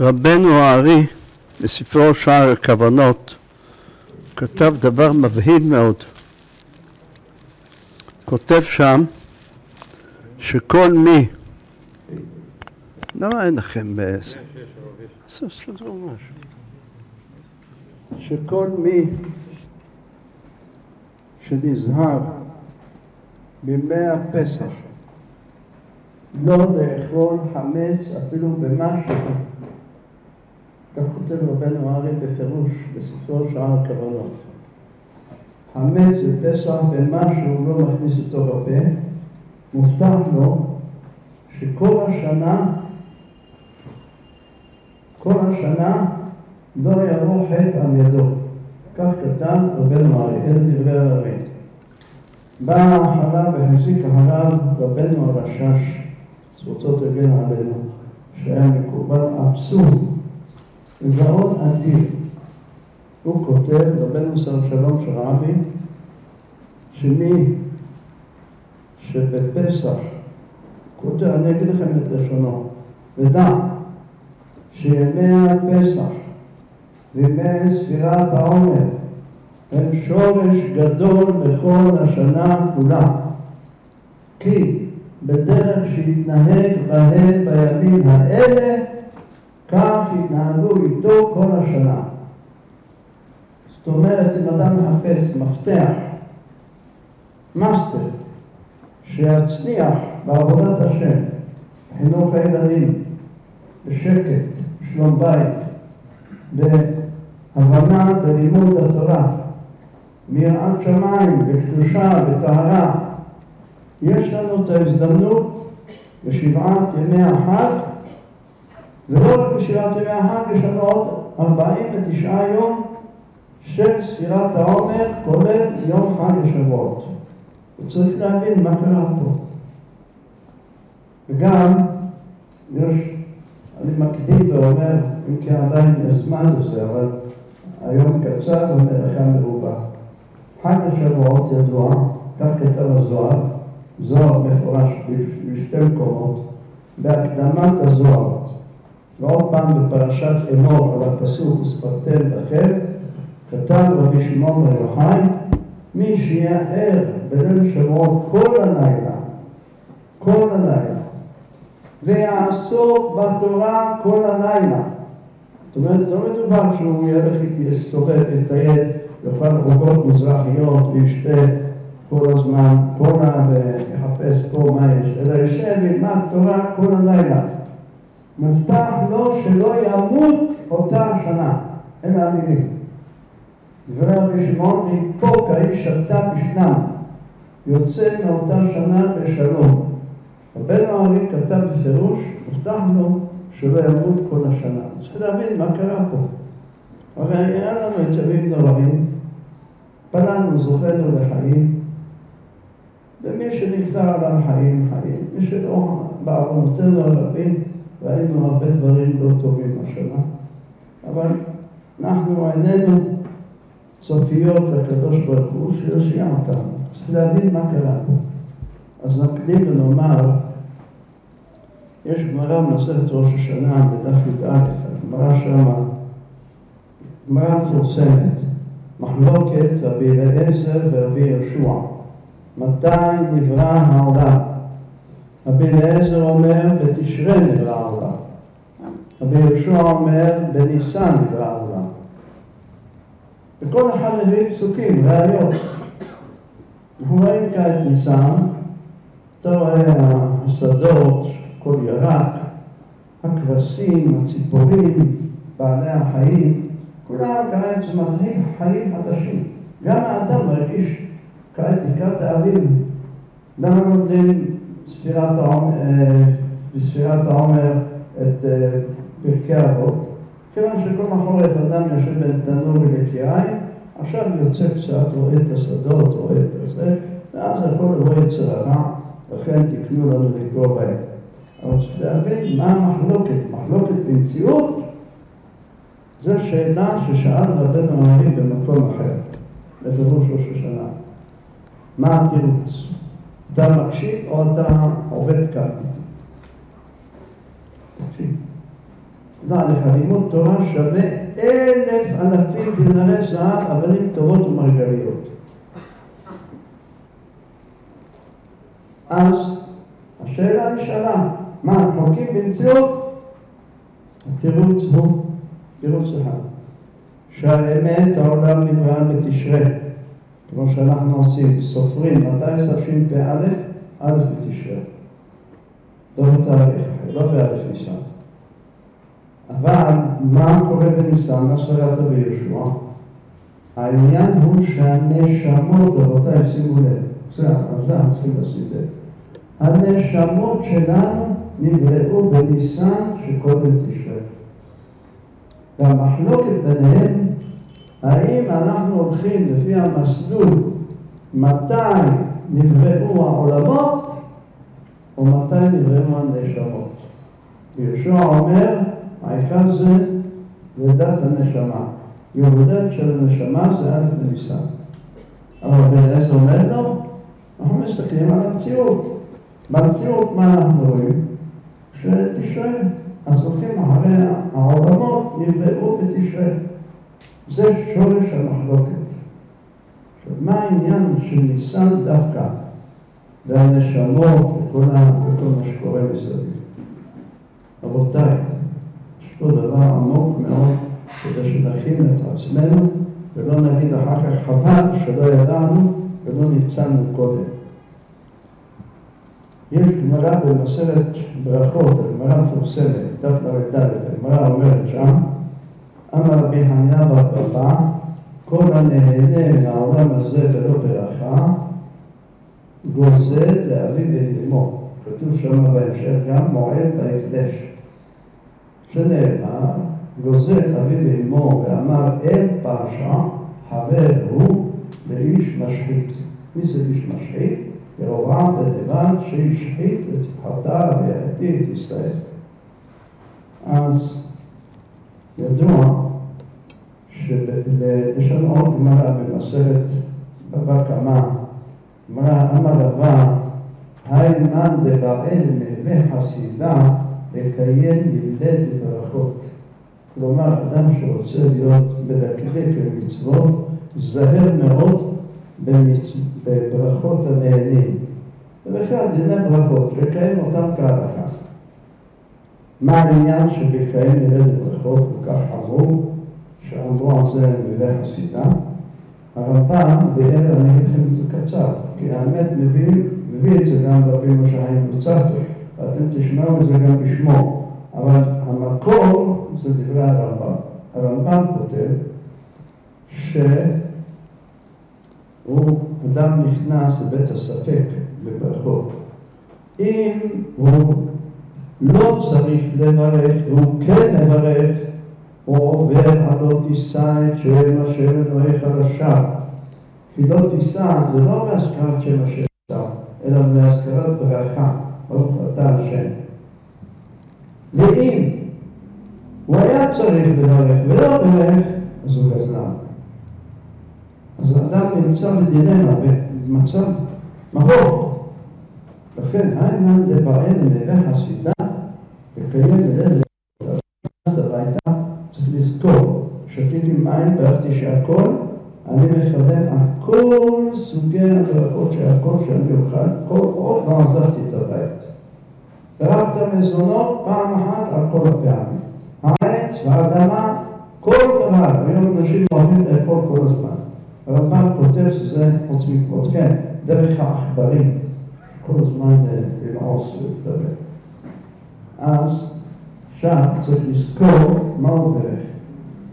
רבנו הארי, בספרו שער הכוונות, כתב דבר מבהיל מאוד. כותב שם שכל מי... למה אין לכם... משהו. שכל מי שנזהר בימי הפסח לא לאכול חמץ אפילו במשהו כך כותב רבנו ארי בפירוש בספרו שער הכוונות. חמץ בפסח במשהו לא מכניס אותו בפה, מובטח לו שכל השנה, כל השנה לא יבוא חטא על ידו. כך כתב רבנו ארי, אלה דברי הרבי. בא אחריו והחזיק אחריו רבנו הרשש, זכותו תגן עלינו, שהיה מקובל עצום וגאון אדיר. הוא כותב, רבנו שר שלום של רבי, שמי שבפסח כותב, אני אגיד לכם את לשונו, ודע שימי הפסח וימי ספירת העומר הם שורש גדול בכל השנה כולה. כי בדרך שהתנהג בהם בימים האלה כך התנהגו איתו כל השנה. זאת אומרת, אם אדם מחפש מפתח, מאסטר, שיצליח בעבודת השם, חינוך הילדים, בשקט, בשלום בית, בהבנה ולימוד התורה, מיראת שמיים, בקדושה, בטהרה, יש לנו את ההזדמנות בשבעת ימי החג רק בשירת ימי החג, יש לנו עוד 49 יום של ספירת העומר, כולל יום חג השבועות. וצריך להבין מה קרה פה. וגם, יש, אני מקדים ואומר, אם כי עדיין יש זמן לזה, אבל היום קצר ומלאכה מרובה. חג השבועות ידוע, כך כתב הזוהר, זוהר מפורש בשתי מקומות, בהקדמת הזוהר. ועוד פעם בפרשת אמור על הפסוק וספרתם בכם, כתב רבי שמעון יוחאי, מי שיהיה ער בליל שבועות כל הלילה, כל הלילה, ויעסוק בתורה כל הלילה. זאת אומרת, לא מדובר שהוא ילך, יסתובב, יטייל, יאכל עוגות מזרחיות וישתה כל הזמן קולה ויחפש פה מה יש, אלא יושב וילמד תורה כל הלילה. מובטח לו שלא ימות אותה שנה. אלה המילים. דברי רבי שמעון, מפה כאיש שלטה בשנם, יוצא מאותה שנה בשלום. רבנו ארי כתב בפירוש, מובטח לו שלא ימות כל השנה. צריך להבין מה קרה פה. הרי היה לנו את ימים נוראים, פלנו זוכנו לחיים, ומי שנגזר עליו חיים, חיים. מי שלא בעוונותינו הרבים, ראינו הרבה דברים לא טובים השנה, אבל אנחנו עינינו צופיות לקדוש ברוך הוא שיושיע אותנו. צריך להבין מה קרה פה. אז נקדים ונאמר, יש גמרא במסכת ראש השנה בדף י"א, הגמרא שמה, גמרא מפורסמת, מחלוקת רבי אליעזר ורבי יהושע, מתי נברא העולם? רבי אליעזר אומר, בתשרי נברא העולם. רבי יהושע אומר, בניסן נברא העולם. וכל אחד מביא פסוקים, ראיות. אנחנו רואים כעת ניסן, אתה רואה השדות, כל ירק, הכבשים, הציפורים, בעלי החיים, כולם כעת מתחיל חיים חדשים. גם האדם מרגיש כעת לקראת האביב. למה לומדים העומר, בספירת העומר את פרקי אבות? כיוון שכל החורף אדם יושב בין תנור ולקיריים, עכשיו יוצא קצת, רואה את השדות, רואה את זה, ואז הכל רואה יצר הרע, לכן תקנו לנו לקרוא בהם. אבל צריך להבין מה המחלוקת. מחלוקת במציאות זו שאלה ששאל רבנו הארי במקום אחר, בפירוש ראש השנה. מה התירוץ? אתה מקשיב או אתה עובד כאן? תקשיב. דע לך, לימוד תורה שווה אלף אלפים דינרי זהב, אבנים טובות ומרגליות. אז השאלה נשאלה, מה, חולקים במציאות? התירוץ הוא תירוץ אחד, שהאמת העולם נברא בתשרי, כמו שאנחנו עושים, סופרים, מתי תשפ"א? א' בתשרי. בתאריך אחר, לא באלף ניסן. אבל מה קורה בניסן, מה סגרת ביהושע? העניין הוא שהנשמות, רבותיי, שימו לב, זה, על זה צריכים לשים לב. הנשמות שלנו נבראו בניסן שקודם תשרה. והמחלוקת ביניהם, האם אנחנו הולכים לפי המסלול מתי נבראו העולמות או מתי נבראו הנשמות. יהושע אומר, העיקר זה לידת הנשמה. יום הולדת של הנשמה זה א' בניסן. אבל בן עזר אומר לו, אנחנו מסתכלים על המציאות. במציאות מה אנחנו רואים? שתשרה. אז הולכים אחרי העולמות נבראו בתשרה. זה שורש המחלוקת. מה העניין של ניסן דווקא והנשמות וכל מה שקורה מסביב? רבותיי, יש פה דבר עמוק מאוד כדי שנכין את עצמנו ולא נגיד אחר כך חבל שלא ידענו ולא ניצלנו קודם. יש גמרא במסרת ברכות, הגמרא מפורסמת, דף ל"ד, הגמרא אומרת שם, אמר רבי חניה בר פפא, כל הנהנה מהעולם הזה ולא ברכה, גוזל לאביו ואמו. כתוב שם בהמשך גם מועד בהקדש. שנאמר, גוזל אביו ואמו ואמר אל פרשה, חבר הוא לאיש משחית. מי זה איש משחית? ירובעם בן שהשחית את חטא ויחטיא את ישראל. אז ידוע שיש לנו עוד גמרא במסכת בבא קמא, גמרא אמר רבא, היימן דבעל מהווה חסידה לקיים יולד ברכות. כלומר, אדם שרוצה להיות מדקדק במצוות, זהר מאוד בברכות הנהנים. ובכלל דיני ברכות, לקיים אותם כהלכה. מה העניין שבקיים ילד ברכות כל כך חמור, שאמרו על זה מילי חסידה? הרמב"ם ביאר, אני אגיד לכם את זה קצר, כי האמת מביא, מביא את זה גם משה חיים לוצטו, ואתם תשמעו את זה גם בשמו, אבל המקור זה דברי הרמב"ם. הרמב"ם כותב ש... הוא אדם נכנס לבית הספק בברכות. אם הוא לא צריך לברך, והוא כן מברך, הוא עובר על לא תישא את שם השם אלוהיך לשווא. כי לא תישא זה לא בהזכרת שם השם אלא בהזכרת ברכה, ברוך אתה השם. ואם הוא היה צריך לברך ולא ברך, אז הוא גזלן. אז האדם נמצא בדילמה, במצב מרוך. לכן, היימן דבעל מלך הסידה, לקיים בלב אז הביתה, צריך לזכור, שתיתי מים, ברכתי שהכל, אני מכוון על כל סוגי הדרכות של הכל שאני אוכל, כל עוד לא עזבתי את הבית. ברכת מזונות פעם אחת על כל הפעמים. העץ והאדמה, כל דבר, היום אנשים אוהבים לאכול כל הזמן. הרמב"ם כותב שזה חוץ מכבוד, כן, דרך העכברים, כל הזמן לנעוס ולדבר. אז שם צריך לזכור מה הוא דרך.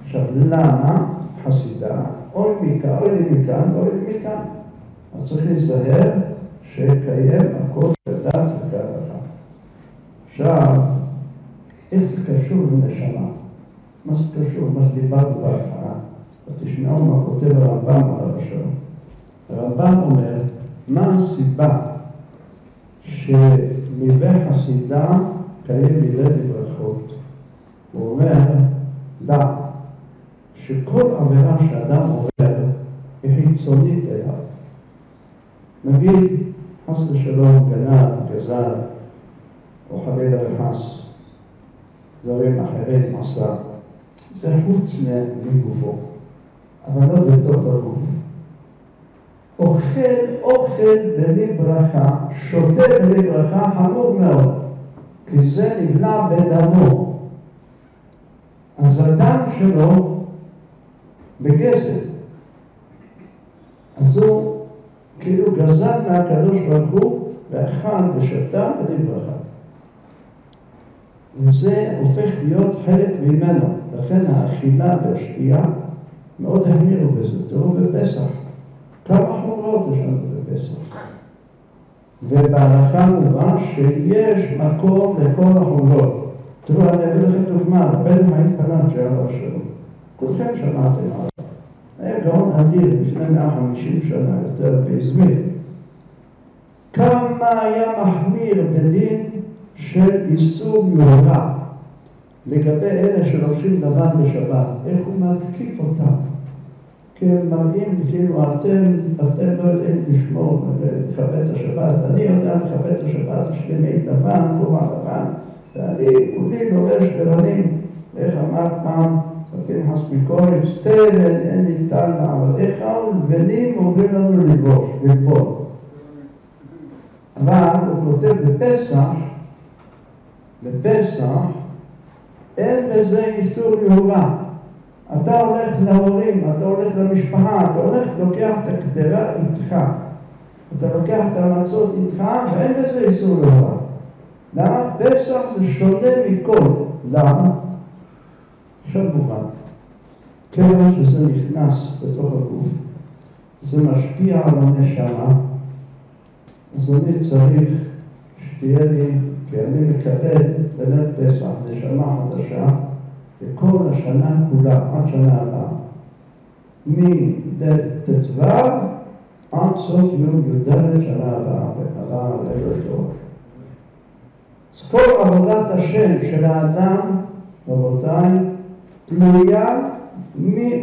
עכשיו, למה חסידה, אוי מכאן, אוי לי מכאן, אוי מכאן. אז צריך להיזהר שיקיים הכל בדת וכהלכה. עכשיו, איך זה קשור לנשמה? מה זה קשור? מה שדיברנו בהתחלה. ותשמעו מה כותב הרמב"ם על הראשון. הרמב"ם אומר, מה הסיבה שמבית חסידה קיים מילי ברכות? הוא אומר, דע, שכל עבירה שאדם עובר היא חיצונית אליו. נגיד, חס ושלום, גנב, גזל, או חלילה וחס. דברים אחרים עשה. זה חוץ מגופו, אבל לא בתוך הגוף. אוכל אוכל בלי ברכה, שותה בלי ברכה, חמור מאוד, כי זה נבלע בדמו. אז הדם שלו בגזל. אז הוא כאילו גזל מהקדוש ברוך הוא ואכל ושתה בלי ברכה. וזה הופך להיות חלק ממנו. לכן האכילה והשתייה מאוד החמירו בזה. תראו בפסח, כמה חומרות יש לנו בפסח. ובהלכה מובן שיש מקום לכל החומרות. תראו, אני אביא לכם דוגמה, בן חיים פנן שהיה לו שלום. כולכם שמעתם עליו. היה גאון אדיר לפני 150 שנה יותר באזמיר. כמה היה מחמיר בדין של איסור יהודה לגבי אלה שלובשים לבן בשבת, איך הוא מתקיף אותם. כי הם מראים כאילו אתם, אתם לא יודעים לשמור, לכבד את השבת, אני יודע לכבד את השבת, יש לי לבן, כובע לבן, ואני כולי לובש לבנים, איך אמר פעם, פנחס מקורץ, תן, אין טעם לעבדיך, ולבנים אומרים לנו ללבוש, ללבוש. אבל הוא כותב בפסח, בפסח, אין בזה איסור יהורה. אתה הולך להורים, אתה הולך למשפחה, אתה הולך, לוקח את הקדרה איתך. אתה לוקח את המצות איתך, ואין בזה איסור יהורה. למה? פסח זה שונה מכל. למה? עכשיו מובן. כיוון שזה נכנס בתוך הגוף, זה משפיע על הנשמה, אז אני צריך שתהיה לי כי אני מקבל בליל פסח נשמה חדשה לכל השנה כולה, עד שנה הבאה. מליל ט"ו עד סוף יום י"ד שנה הבאה, הבאה לליל אז כל עבודת השם של האדם, רבותיי, תלויה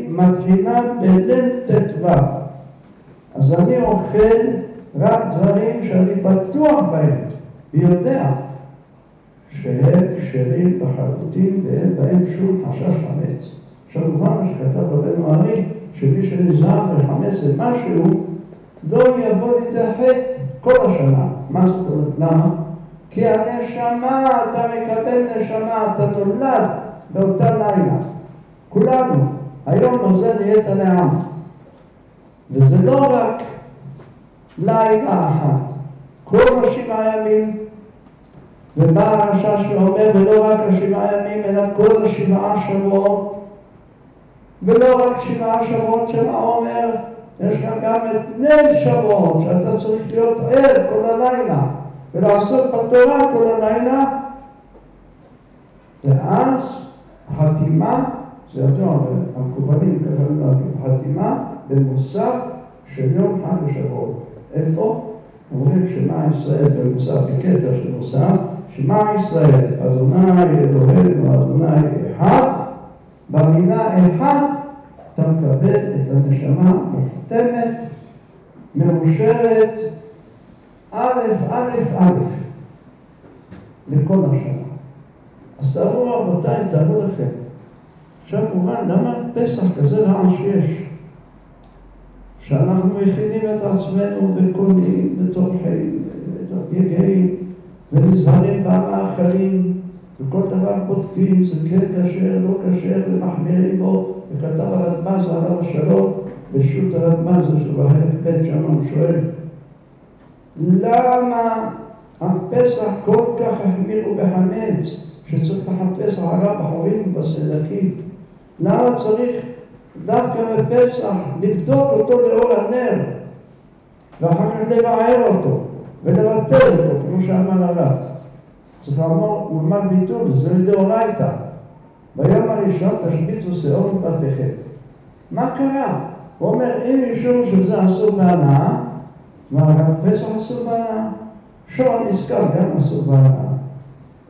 מתחילה בליל ט"ו. אז אני אוכל רק דברים שאני בטוח בהם, ויודע שהם כשרים לחלוטין ואין בהם שום חשש חמץ. עכשיו מובן שכתב רבנו ארי שמי שנזהר וחמץ למשהו לא יבוא לידי חטא כל השנה. מה זאת אומרת? למה? כי הנשמה, אתה מקבל נשמה, אתה נולד באותה לילה. כולנו. היום הזה נהיית לעם. וזה לא רק לילה אחת. כל השבעה ימים ובא הרשע שאומר, ולא רק השבעה ימים, אלא כל השבעה שבועות, ולא רק שבעה שבועות של העומר, יש לך גם את ליל שבועות, שאתה צריך להיות ער כל הלילה, ולעשות בתורה כל הלילה, ואז החתימה, זה יותר המקובלים ככה נוהגים, חתימה במוסף של יום חג השבועות. איפה? אומרים שמע ישראל במוסף, בקטע של מוסף, שמע ישראל, אדוני אלוהינו, אדוני אחד, במילה אחד אתה מקבל את הנשמה מוחתמת, מאושרת, א', א', א', לכל השנה. אז תארו רבותיי, תארו לכם. עכשיו מובן, למה פסח כזה רע שיש? שאנחנו מכינים את עצמנו וקונים וטורחים ויגעים ונזהרים במאכלים, וכל דבר בודקים, זה כן כשר, לא כשר, ומחמירים בו, וכתב הרדמ"ז עליו השלום, בשו"ת הרדמ"ז, זה בחלק ב' שם הוא שואל, למה הפסח כל כך החמירו בחמץ, שצריך לחפש הרע בחורים ובסדקים? למה צריך דווקא בפסח לבדוק אותו לאור הנר, ואחר כך לבער אותו? ולבטל אותו, כמו שאמר הרב. צריך לומר ביטול, זה מדאורייתא. ביום הראשון תשביתו שאור מבתיכם. מה קרה? הוא אומר, אם משום שזה אסור בהנאה, מה גם פסח אסור בהנאה? שור נזכר גם אסור בהנאה.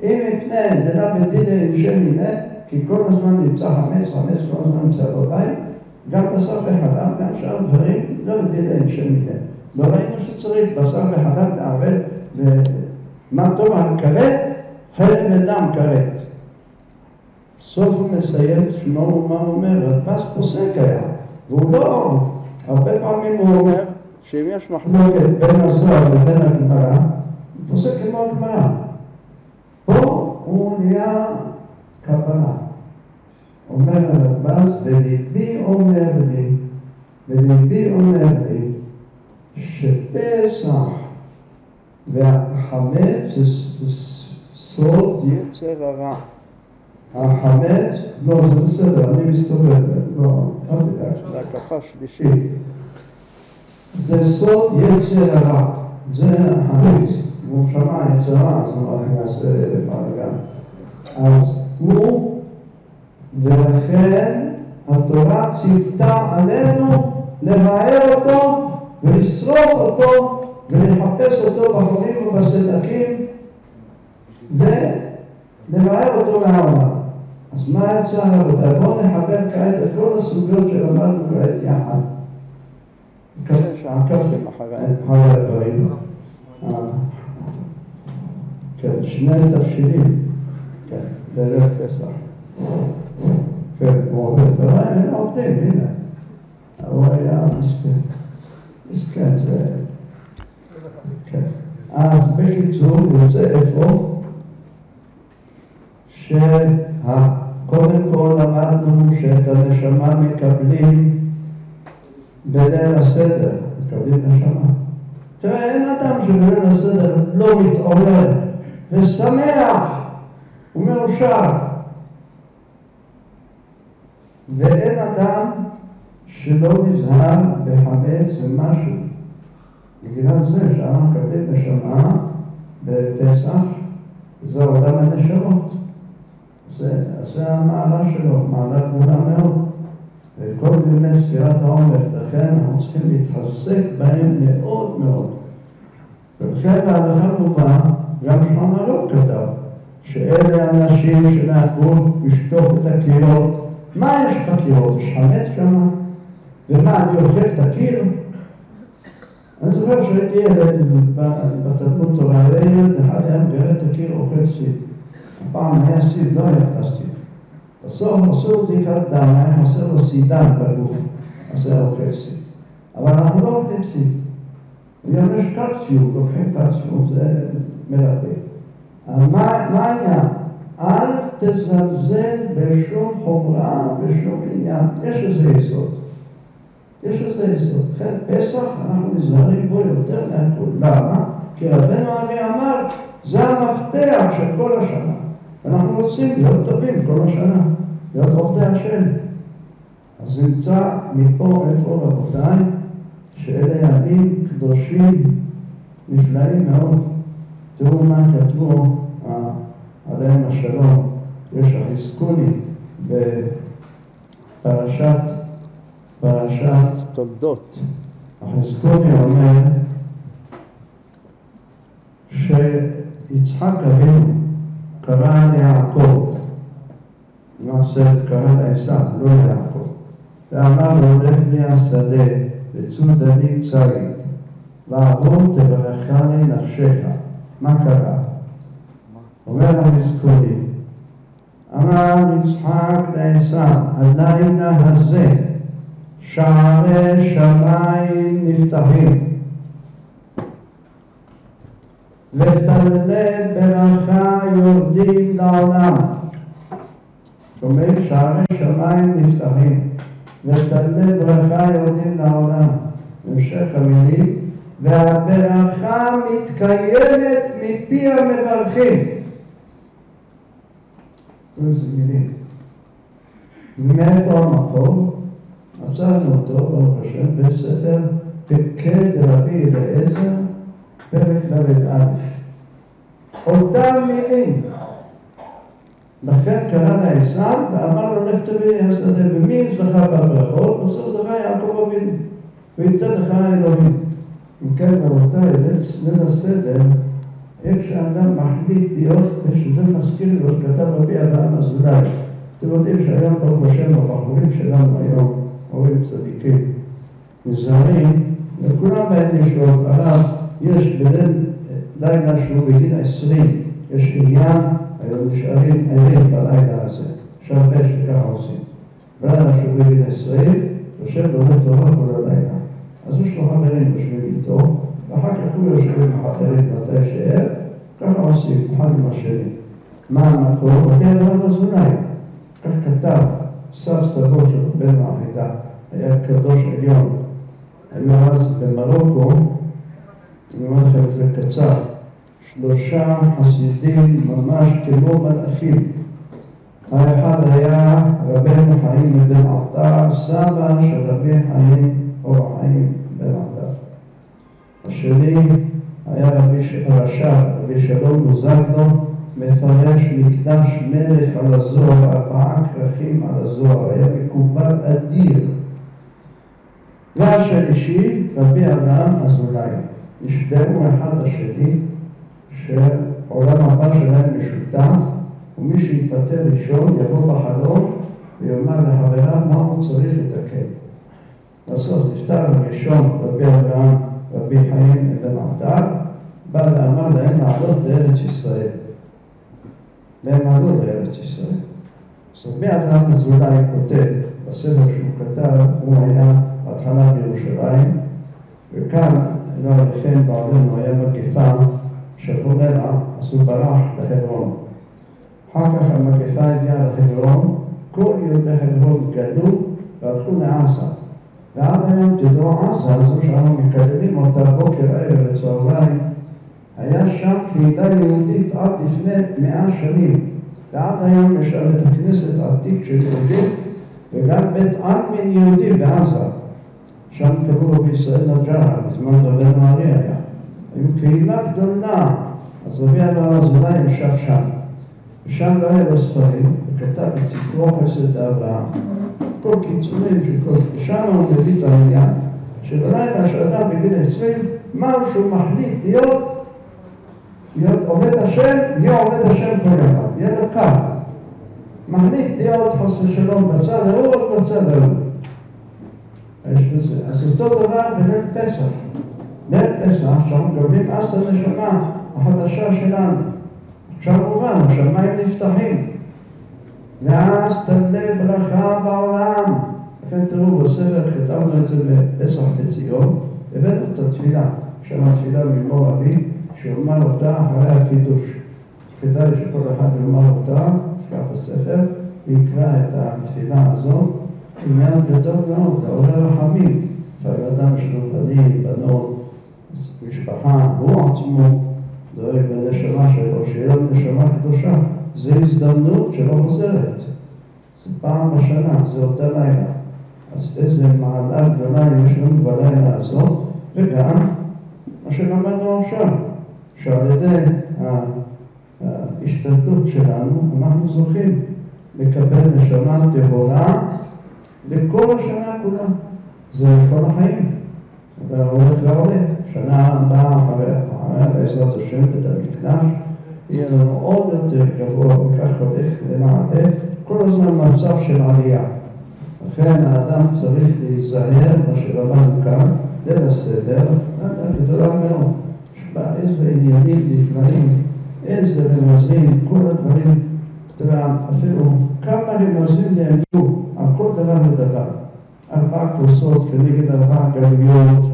אם מפני דנה בדיני אנשי מיני, כי כל הזמן נמצא חמץ, חמץ כל הזמן נמצא בבית, גם בשר וחלב, גם שאר דברים לא בדיני אנשי מיני. לא ראינו שצריך בשר וחלב לערבב ומה טוב על כרת, חלק מדם כרת. סוף הוא מסיים שמו ומה הוא אומר, רדפ"ס פוסק היה, והוא לא, הרבה פעמים הוא אומר שאם יש מחלוקת בין הזוהר לבין הגמרא, הוא פוסק כמו הגמרא. פה הוא נהיה קבלה. אומר הרדב"ז, וליבי אומר לי, וליבי אומר לי, שפסח והחמץ זה סוד יצר הרע. החמץ, לא, זה בסדר, אני מסתובב, לא, אל תדאג, זה הקפה שלישית. זה סוד יצר הרע, זה החמץ, הוא שמע יצר רע, אז הוא עושה בלאגן. אז הוא, ולכן התורה ציוותה עלינו לבאר אותו ולשרוף אותו ולחפש אותו בחורים ובסדקים ולבאר אותו מהעולם. אז מה יצא רבותיי? בואו נחבר כעת את כל הסוגיות שלמדנו כעת יחד. מקווה שעקבתם אחרי הדברים. כן, שני תבשילים, כן, בערב פסח. כן, הוא עובד, הם עובדים, הנה. הוא היה מסכן. מסכן, זה... כן. אז בקיצור, יוצא אפוא שקודם כל למדנו שאת הנשמה מקבלים בליל הסדר, מקבלים נשמה. תראה, אין אדם שבליל הסדר לא מתעורר ושמח ומאושר. ואין אדם שלא נזהר בחמץ ומשהו. בגלל זה שאנחנו מקבלים נשמה בפסח, זה עולם הנשמות. זה, זה המעלה שלו, מעלה גדולה מאוד. וכל ימי ספירת העומר, לכן אנחנו צריכים להתחזק בהם מאוד מאוד. ולכן בהלכה מובן, גם שמעון הרוב כתב, שאלה אנשים שנהגו לשטוף את הקירות. מה יש בקירות? יש חמץ שם? ומה, אני אוכל את הקיר? אני זוכר שהייתי ילד בתלמוד תורה, וילד אחד היה מגרד את הקיר אוכל סיד. הפעם היה סיד, לא היה פלסטיק. בסוף עשו בדיקת דם, היה חסר לו סידן בגוף, אז היה אוכל סיד. אבל אנחנו לא אוכלים סיד. וגם יש קלציום, לוקחים קלציום, זה מרפא. מה העניין? אל תזלזל בשום חומרה, בשום עניין. יש לזה יסוד. יש לזה יסוד. לכן פסח אנחנו נזהרים בו יותר מהכל. למה? כי רבנו הרי אמר, זה המפתח של כל השנה. ואנחנו רוצים להיות טובים כל השנה, להיות עובדי השם. אז נמצא מפה איפה רבותיי, שאלה ימים קדושים נפלאים מאוד. תראו מה כתבו עליהם השלום. יש החזקוני בפרשת פרשת תולדות. החזקוני אומר שיצחק אבינו קרא ליעקב, למעשה קרא לעשו, לא ליעקב, ואמר לו לך לי השדה וצודני ציד, ועבור תברכני נפשך. מה קרה? אומר החזקוני, אמר יצחק לעשו, הלילה הזה שערי שמיים נפתחים וטלי ברכה יורדים לעולם. זאת אומרת, שערי שמיים נפתחים וטלי ברכה יורדים לעולם. המשך המילים, והברכה מתקיימת מפי המברכים. איזה מילים. מאיפה המקום? מצאנו אותו, ברוך השם, בספר פקד רבי אליעזר, פרק ל"א. אותם מילים. לכן קרא לעשו ואמר לו לך תביא השדה ומי זכה בברכות? בסוף זכה יעקב אבינו וייתן לך אלוהים. אם כן רבותיי, ליל הסדר, איך שאדם מחליט להיות, שזה מזכיר לו, כתב רבי אברהם אזולאי. אתם יודעים שהיום ברוך השם הבחורים שלנו היום הורים צדיקים, נזהרים, וכולם בהם יש הרב, יש בליל לילה שהוא בגיל עשרים, יש עניין, היום נשארים ערים בלילה הזה. יש הרבה שככה עושים. בלילה שהוא בגיל עשרים, יושב לומד תורה כל הלילה. אז יש לו חברים יושבים איתו, ואחר כך הוא יושב עם החברים מתי שאין, ככה עושים, אחד עם השני. מה המקור? רבי אברהם אזולאי, כך כתב, סב סבו של בן מהחידה, היה קדוש עליון. היו אז במרוקו, אני אומר לכם את זה קצר, שלושה חסידים ממש כמו מלאכים. האחד היה רבנו חיים בן עטר, סבא של רבי חיים אור חיים בן עטר. השני היה רבי רש"ב, רבי שלום בוזגלו, מפרש מקדש מלך על הזוהר, ארבעה כרכים על הזוהר, היה מקובל אדיר. והשלישי, רבי אברהם אזולאי, נשבעו אחד לשני שעולם הבא שלהם משותף, ומי שיתפטר ראשון יבוא בחלום ויאמר לחבריו מה הוא צריך לתקן. בסוף נפטר הראשון רבי אברהם, רבי חיים בן עטר, בא ואמר להם לעלות לארץ ישראל. והם עלו לארץ ישראל. אז רבי אברהם אזולאי כותב בספר שהוא כתב, הוא היה בהתחלה בירושלים, וכאן, לא עליכם בעולנו היה מגפה של חוללה, אז הוא ברח לחברון. אחר כך המגפה הגיעה לחברון, כל יהודי חברון גדלו והלכו לעזה. ועד היום תדעו עזה, זו שאנחנו מקללים אותה בוקר, ערב וצהריים, היה שם קהילה יהודית עד לפני מאה שנים. ועד היום יש שם בית הכנסת עתיק של יהודים וגם בית עלמין יהודי בעזה. שם קראו לו בישראל נג'רה, בזמן רבי נהרי היה. היו קהילה גדולה, אז רבי אברהם אזולאי ישב שם. ושם לא היה לו ספרים, וכתב את ספרו חסד אברהם. כל קיצורים של כל... ושם הוא מביא את העניין, שבלילה שאדם בגיל עשרים, מה שהוא מחליט להיות עובד השם, יהיה עובד השם כל ימיו, יהיה לו קל. מחליט להיות חוסר שלום בצד ההוא או בצד ההוא. יש בזה. אז אותו דבר בליל פסח. ליל פסח, שאנחנו מקבלים אז את הנשמה החדשה שלנו. עכשיו מובן, השמיים נפתחים. ואז תמלא ברכה בעולם. לכן תראו, בספר כתבנו את זה בפסח לציון, הבאנו את התפילה, שם התפילה ממור אבי, שאומר אותה אחרי הקידוש. כדאי שכל אחד יאמר אותה, יפתח בספר, ויקרא את התפילה הזאת, עניין גדול מאוד, לעורר רחמים. לפעמים אדם יש לו בנים, בנות, משפחה, הוא עצמו דואג לנשמה שלו, שיהיה לו נשמה קדושה. זו הזדמנות שלא חוזרת. זה פעם בשנה, זה אותה לילה. אז איזה מעלה גדולה יש לנו בלילה הזאת, וגם מה שלמדנו עכשיו, שעל ידי ההשתדלות שלנו אנחנו זוכים לקבל נשמה טהורה לכל השנה כולה. זה לכל החיים. אתה הולך ועולה. שנה הבאה אחריה, בעזרת השם, בית המקדש, יהיה לנו עוד יותר גבוה, וכך הולך ונעלה, כל הזמן מצב של עלייה. לכן האדם צריך להיזהר, מה שלמדנו כאן, ליל הסדר, גדולה מאוד. יש בה איזה עניינים נפלאים, איזה רמזים, כל הדברים, אפילו כמה רמזים נאמרו על כל דבר ודבר. ארבע כוסות כנגד ארבע גלויות,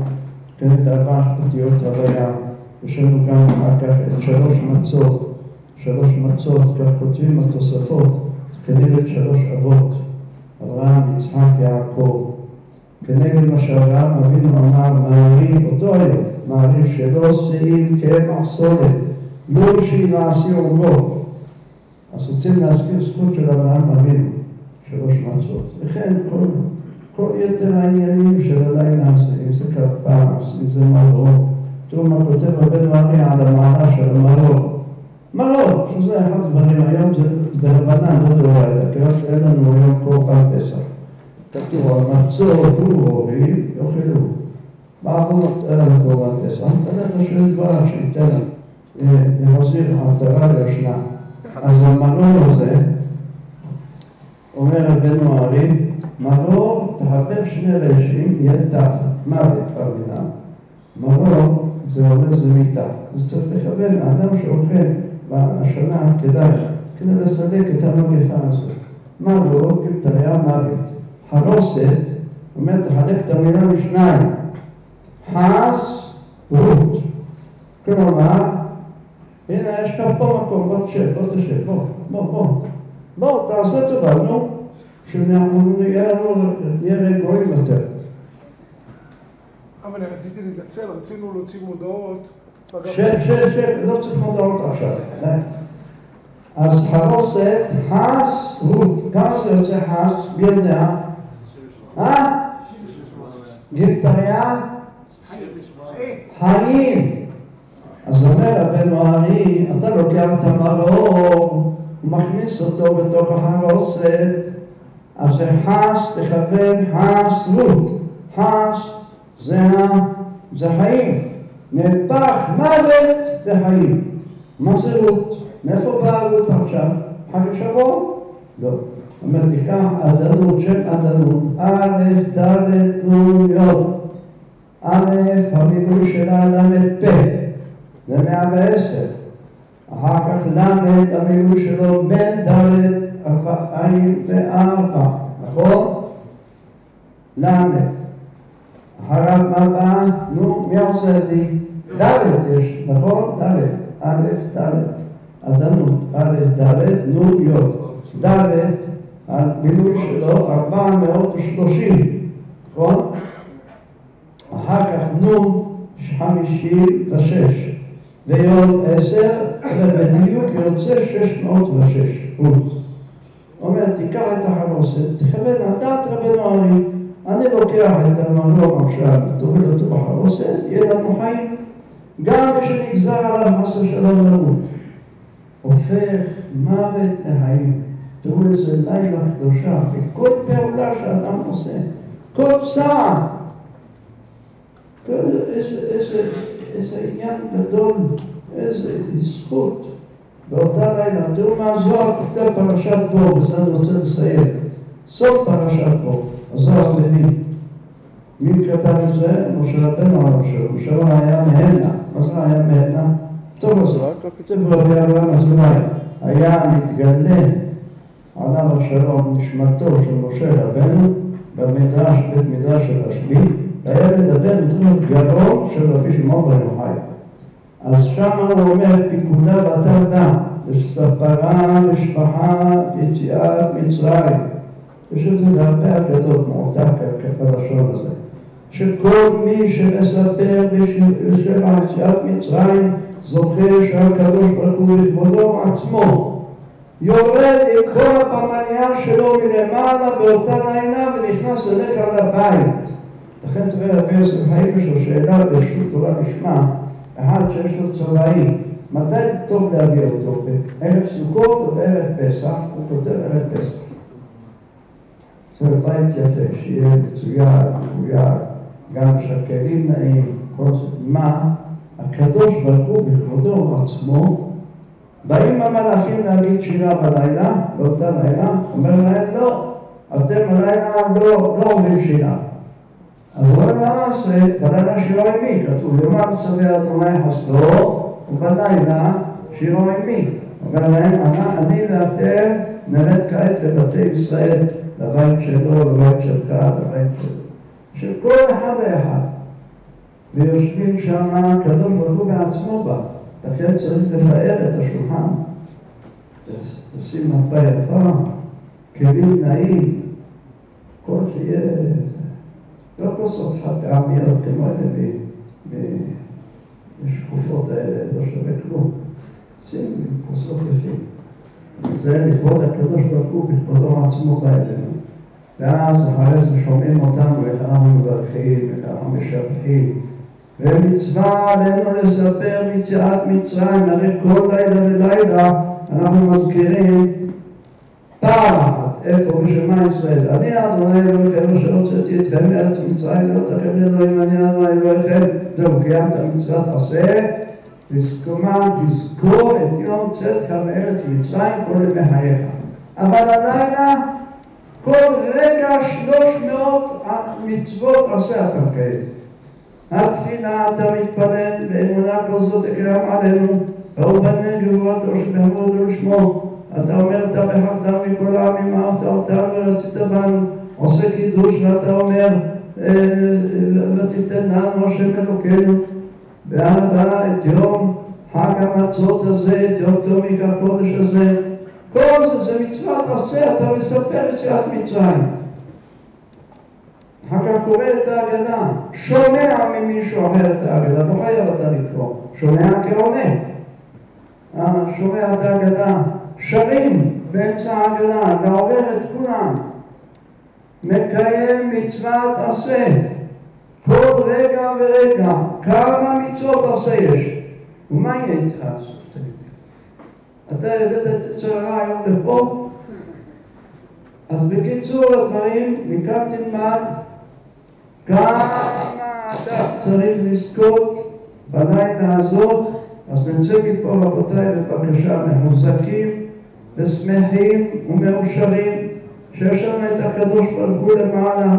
כנגד ארבע אותיות הוויה. יש לנו גם אחר כך שלוש מצות, שלוש מצות, כך כותבים התוספות, כנגד שלוש אבות, אברהם, יצחק, יעקב. כנגד מה שאברהם אבינו אמר, מעריב, אותו היום, מעריב שלא שעיר קמח סולת, לא שיעשי עוגו. אז רוצים להזכיר זכות של אברהם אבינו, שלוש מצות. וכן כל, כל יתר העניינים של הלילה הזה, אם זה כרפס, אם זה מרור. תראו מה כותב רבנו ארי על המעלה של המרור. מרור, שזה אחד הדברים, היום זה דרבנן, לא דאורייתא, כיוון שאין לנו היום קורבן פסח. כתוב על מצות, הוא הוביל, יאכלו. בעבונות ערב קורבן פסח, תלך לשם דברך שייתן יחזיר עטרה לישנה. אז המרור הזה, אומר רבנו ארי, מרור תחבר שני רשעים, יהיה תח, מוות במילה. מרור זה אומר זה מיתה. אז צריך לכוון לאדם שאוכל בשנה כדאי, כדי לסלק את המגפה הזאת. מה לא? כתריה מוות. חרוסת, אומרת, תחלק את המילה לשניים. חס, רות. כלומר, הנה, יש לך פה מקום, בוא תשב, בוא תשב, בוא, בוא, בוא. בוא, תעשה טובה, נו, שאנחנו נהיה לנו, נהיה רגועים יותר. אבל רציתי להתנצל, רצינו להוציא מודעות. שב, שב, שב, לא צריך מודעות עכשיו. אז חרוסת, חס, רות. כמה זה יוצא חס? מי יודע? אה? גיטריה? חיים. אז אומר רבנו הארי, אתה לוקח את המרור, ומכניס אותו בתוך החרוסת, אז זה חס, תכוון חס רות. חס זה, זה חיים. נהפך מוות זה. מה זה רות? מאיפה באה רות עכשיו? חג השבוע? לא. אומר, תיקח עדנות, שם עדנות, א', ד', נ', י', א', המילוי שלה ל', פ', זה מאה ועשר. אחר כך ל', המילוי שלו בין ד', ארבעים וארבע, נכון? ל'. אחריו מה בא? נו, מי עושה לי? ד' יש, נכון? ד', א', ד', עדנות, א', ד', נו, י', ד', המילוי שלו 430, נכון? אחר כך נו, 56, ויוד 10, ובדיוק יוצא 606, רות. אומר, תיקח את החרוסת, תכוון על דעת רבנו ארי, אני לוקח את המנום עכשיו, תוריד אותו בחרוסת, יהיה לנו חיים. גם כשנגזר עליו חסר שלום למות. הופך מוות לחיים. תראו איזה לילה קדושה, וכל פעולה שאדם עושה, כל צעד, איזה, איזה עניין גדול, איזה זכות. באותה לילה, תראו מה הזוהר כותב פרשת בו, בזה אני רוצה לסיים. סוף פרשת בו, הזוהר מבין. מי כתב את זה? משה רבנו הרב שלו. משה היה מהנה. מה זה היה מהנה? טוב הזוהר, כותב רבי אברהם אזולאי, היה מתגלה עליו השלום נשמתו של משה רבנו במדרש, בית מדרש של רשב"י, והיה מדבר בדמות גרון של רבי שמעון בר יוחאי. אז שם הוא אומר, פיקודה בתר דם, וספרה משפחה יציאת מצרים. יש לזה הרבה אגדות מעוטה בלשון הזה. שכל מי שמספר בשם יציאת מצרים זוכר שהקדוש ברוך הוא לכבודו עצמו יורד עם כל הפרמניה שלו מלמעלה באותה לילה ונכנס אליך לבית. לכן תראה רבי יוסף חיים יש לו שאלה ברשות תורה לשמה, אחד שיש לו צבאי, מתי טוב להביא אותו? בערב סוכות או בערב פסח? הוא כותב ערב פסח. זה בית יפה, שיהיה מצוין, מחויב, גם שהכלים נעים, כל זאת. מה? הקדוש ברוך הוא בכבודו עצמו באים המלאכים להגיד שירה בלילה, באותה לילה, אומר להם לא, אתם בלילה לא, לא אומרים שירה. אז הוא אומר מה נעשה, בלילה שירה עם מי? כתוב יומם צווה אדוני חסדו, ובלילה שירה עם מי? אומר להם, אני ואתם נרד כעת לבתי ישראל, לבית שלו, לבית שלך, לבית שלו. של כל אחד ואחד. ויושבים שם, הקדוש ברוך הוא בעצמו בא. לכן צריך לפאר את השולחן. תשים מפה יפה, כלים נעים, כל שיהיה... לא כוסות חד פעמיות כמו אלה בשקופות האלה, לא שווה כלום. שים כוסות יפים. זה לכבוד הקדוש ברוך הוא בכבודו עצמו בא אלינו. ואז אחרי זה שומעים אותנו איך אנחנו מברכים, איך אנחנו משבחים. ומצווה עלינו לספר מיציאת מצרים, הרי כל לילה ולילה אנחנו מזכירים פעם איפה בשמע ישראל, אני אדוני אלוהיכם אשר הוצאתי אתכם מארץ מצרים לא תכם לאלוהים אני אדוני אלוהיכם, זהו קיימת מצוות עשה, תזכומן תזכור את יום צאתך מארץ מצרים כל ימי חייך. אבל הלילה כל רגע שלוש מאות מצוות עשה אתה כאלה. התפילה אתה מתפלל באמונה כזאת תקרם עלינו, ראו בנה גבורתו שבהמוד ולשמו, אתה אומר, אתה בחרת מכל העמים, אהבת אותנו ורצית בנו, עושה קידוש, ואתה אומר, לא תיתן לנו השם אלוקינו, ואהבה את יום חג המצות הזה, את יום תומיק הקודש הזה, כל זה זה מצוות עשה, אתה מספר יציאת מצרים. אחר כך קורא את ההגדה, שומע ממישהו אחר את ההגדה, לא חייב אתה לקרוא, שומע כעונה. שומע את ההגדה, שרים באמצע ההגדה, אתה עובר את כולם. מקיים מצוות עשה, כל רגע ורגע, כמה מצוות עשה יש. ומה יהיה איתך הסוף? אתה הבאת את הצרה היום לפה? אז בקיצור הדברים, מכאן תלמד כמה אתה צריך לזכות בלילה הזאת, אז נמצא מפה רבותיי בבקשה מחוזקים ושמחים ומאושרים שיש לנו את הקדוש ברוך הוא למעלה.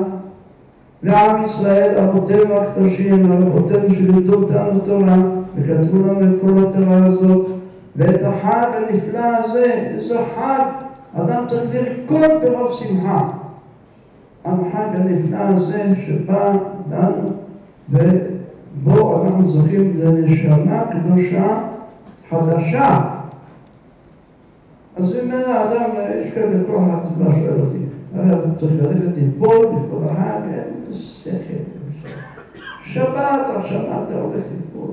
לעם ישראל, אבותינו הקדושים, אבותינו שלימדו אותנו תורה וכתבו לנו את כל התורה הזאת. ואת החג הנפלא הזה, איזה חג אדם צריך לרקוד ברוב שמחה. החג הנפלא הזה שבא לנו ובו אנחנו זוכים לנשמה קדושה חדשה. אז אין האדם, יש כאלה כוח התפילה שואל אותי, הרב צריך ללכת לטבול לכבוד החג, אין שכל. שבת, עכשיו אתה הולך לטבול.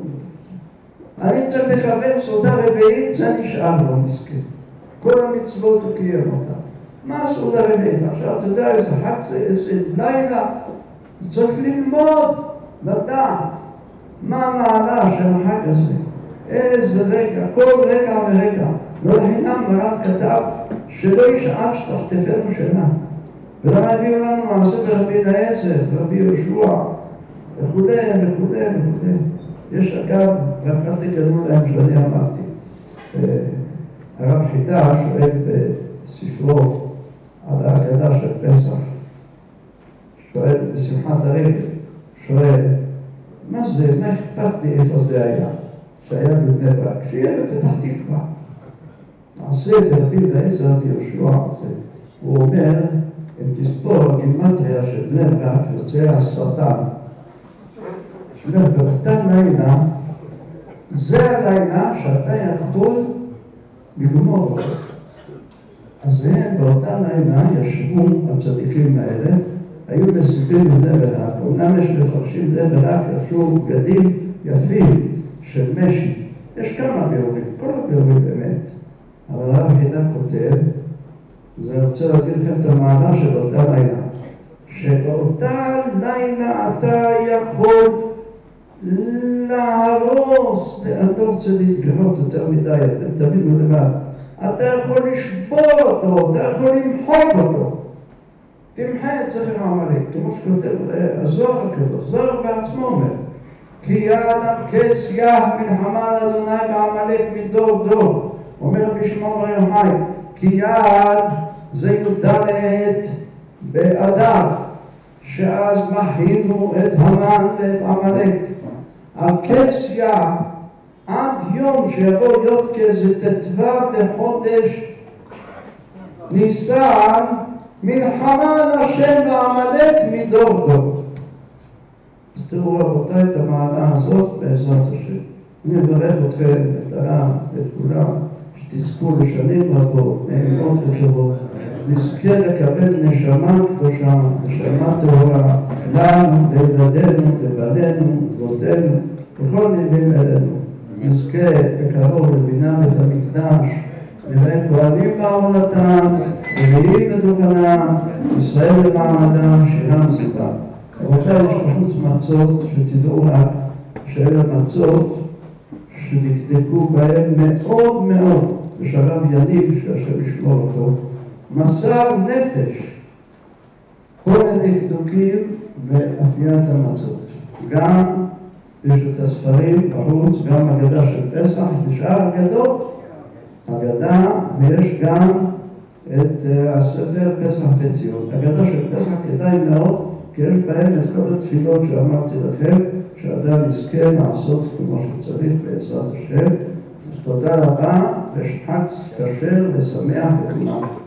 אני צריך לכוון סעודה רביעית, זה נשאר לו מסכן. כל המצוות הוא קיים אותן. מה סעודה רביעית? עכשיו אתה יודע איזה חג זה, איזה לילה, צריך ללמוד, לדעת מה המעלה של החג הזה. איזה רגע, כל רגע ורגע. לא מרן כתב שלא ישאל שתחתיתנו שינה. ולמה הביאו לנו מעשה ברבי אליעזר, ברבי יהושע, וכולי וכולי וכולי. יש אגב, רק אל תגלו להם שאני אמרתי. הרב חידה שואל בספרו על ההגדה של פסח, שואל בשמחת הרגל, שואל, מה זה, מה אכפת לי איפה זה היה, שהיה בבני ברק, שיהיה בפתח תקווה. מעשה דרבי אליעזר ויהושע הזה, הוא אומר, אם תספור הגימטריה של בני ברק, יוצא השטן. באותה לילה, זה הלילה שאתה יכול לגמור אותו. אז הם באותה לילה ישבו הצדיקים האלה, היו מסיפים בני ברק, אומנם יש מפרשים בני ברק, יפשו בגדים יפים של משי. יש כמה ביאורים, כל הביאורים באמת. אבל הרב חידה כותב, ואני רוצה להגיד לכם את המעלה של אותה לילה, שבאותה לילה אתה יכול להרוס, אני לא רוצה להתגלות יותר מדי, אתם תבינו לבד, אתה יכול לשבור אותו, אתה יכול למחוק אותו. תמחה את זכר עמלק, כמו שכותב הזוהר הקדוש, זוהר בעצמו אומר, כי יד הכס יד מלחמה על אדוני בעמלק מדור דור. אומר רבי שמעון בר יוחאי, כי יד זה י"ד באדר, שאז מחינו את המן ואת עמלק. הכס יד עד יום שיבוא יודקה זה ט"ו בחודש ניסן, מלחמה על השם ועמלק מדור דור. אז תראו רבותיי את המעלה הזאת בעזרת השם. אני מברך אתכם, את הרב, את כולם. שתזכו לשנים רבות, נעימות וטובות, נזכה לקבל נשמה קדושה, נשמה טהורה, לנו, לילדינו, לבנינו, לבותינו, וכל ניבים אלינו. נזכה בקרוב לבינה בית המקדש, נראה כהנים בעבודתם, לוויים בדוכנם, ישראל במעמדם, שירם זיבה. רבותיי, יש בחוץ מצות, שתדעו רק שאלה מצות שדקדקו בהם מאוד מאוד בשלב יניב שהשם ישמור אותו, מסר נפש כל הדקדוקים ואפיית המצות. גם יש את הספרים בחוץ, גם אגדה של פסח, ושאר אגדות, אגדה, ויש גם את הספר פסח בציון. אגדה של פסח כדאי מאוד, כי יש בהם את כל התפילות שאמרתי לכם, שאדם יזכה לעשות כמו שצריך בעזרת השם, תודה רבה, ושחץ כשר ושמח לכולם.